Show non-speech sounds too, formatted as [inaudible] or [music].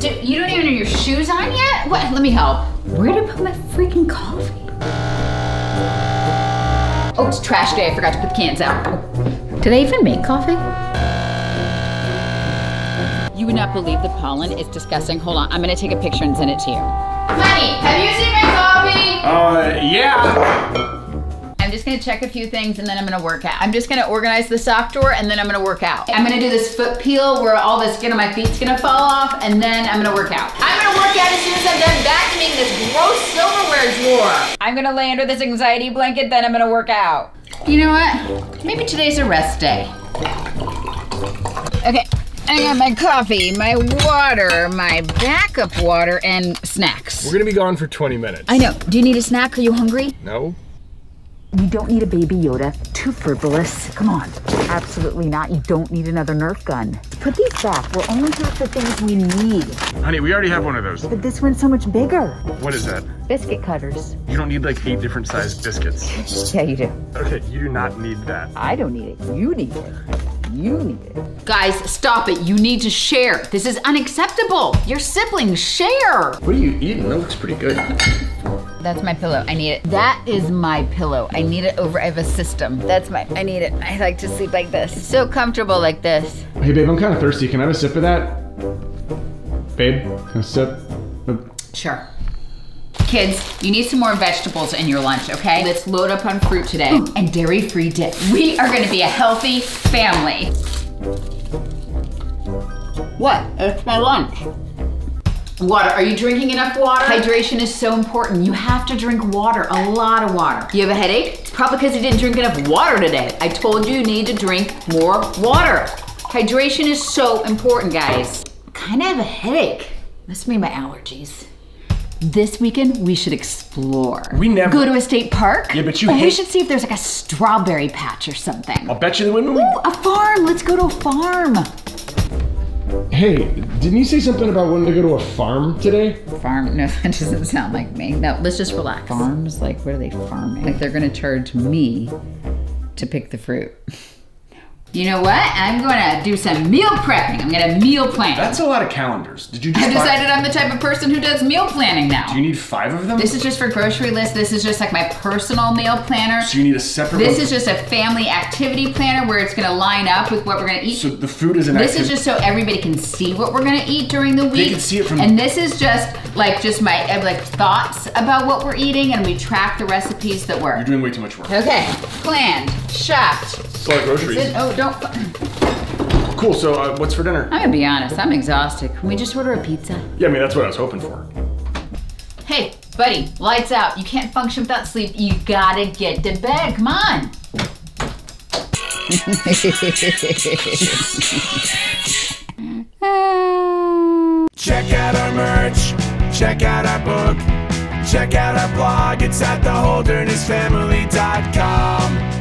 Dude, you don't even have your shoes on yet? What? Let me help. Where did I put my freaking coffee? Oh, it's trash day. I forgot to put the cans out. Did I even make coffee? You would not believe the pollen. It's disgusting. Hold on. I'm going to take a picture and send it to you. Honey, have you seen my coffee? Uh, yeah. I'm just gonna check a few things and then I'm gonna work out. I'm just gonna organize the sock drawer and then I'm gonna work out. I'm gonna do this foot peel where all the skin on my feet's gonna fall off and then I'm gonna work out. I'm gonna work out as soon as I'm done vacuuming this gross silverware drawer. I'm gonna lay under this anxiety blanket, then I'm gonna work out. You know what? Maybe today's a rest day. Okay, I got my coffee, my water, my backup water, and snacks. We're gonna be gone for 20 minutes. I know. Do you need a snack? Are you hungry? No? You don't need a baby Yoda. Too frivolous. Come on. Absolutely not. You don't need another Nerf gun. Put these back. We're only here for things we need. Honey, we already have one of those. But this one's so much bigger. What is that? Biscuit cutters. You don't need like eight different sized biscuits. [laughs] Yeah, you do. Okay, you do not need that. I don't need it. You need it. You need it. Guys, stop it. You need to share. This is unacceptable. Your siblings share. What are you eating? That looks pretty good. That's my pillow. I need it. That is my pillow. I need it over. I have a system. That's my. I need it. I like to sleep like this. It's so comfortable like this. Hey, babe, I'm kind of thirsty. Can I have a sip of that? Babe, can I sip? Sure. Kids, you need some more vegetables in your lunch, okay? Let's load up on fruit today [gasps] and dairy free dip. We are gonna be a healthy family. What? It's my lunch. Water. Are you drinking enough water? Hydration is so important. You have to drink water, a lot of water. You have a headache? It's probably because you didn't drink enough water today. I told you you need to drink more water. Hydration is so important, guys. Kind of have a headache. Must be my allergies. This weekend, we should explore. We never- Go to a state park? Yeah, but you we should see if there's like a strawberry patch or something. I'll bet you the women. Ooh, a farm. Let's go to a farm. Hey, didn't you say something about wanting to go to a farm today? Farm? No, [laughs] that doesn't sound like me. No, let's just relax. Farms? Like, what are they farming? Like, they're gonna charge me to pick the fruit. [laughs] You know what? I'm gonna do some meal prepping. I'm gonna meal plan. That's a lot of calendars. Did you just I've buy- decided I'm the type of person who does meal planning now. Do you need five of them? This is just for grocery list. This is just like my personal meal planner. so you need a separate This one? is just a family activity planner where it's gonna line up with what we're gonna eat. So the food is an This is just so everybody can see what we're gonna eat during the week. They can see it from- And this is just like just my uh, like thoughts about what we're eating, and we track the recipes that work. You're doing way too much work. Okay, planned, shopped. It's a lot of groceries. Is it- oh, don't. Cool, so uh, what's for dinner? I'm gonna be honest. I'm exhausted. Can we just order a pizza? Yeah, I mean, that's what I was hoping for. Hey, buddy, lights out. You can't function without sleep. You gotta get to bed. Come on. [laughs] Check out our merch, check out our book, check out our blog. It's at theholdernessfamily.com.